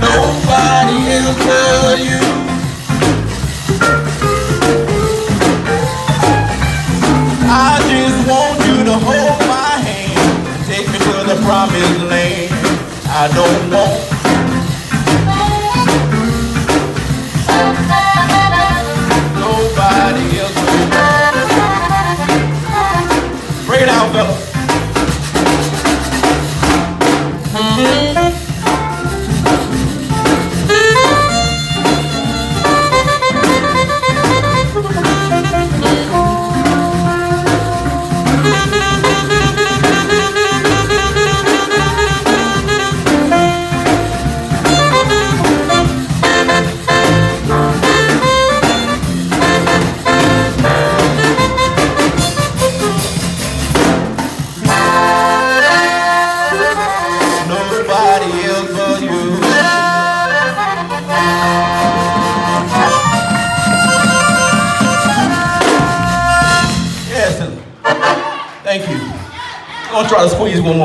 Nobody will tell you. I just want you to hold my hand, take me to the promised land. I don't want gonna try to squeeze one more.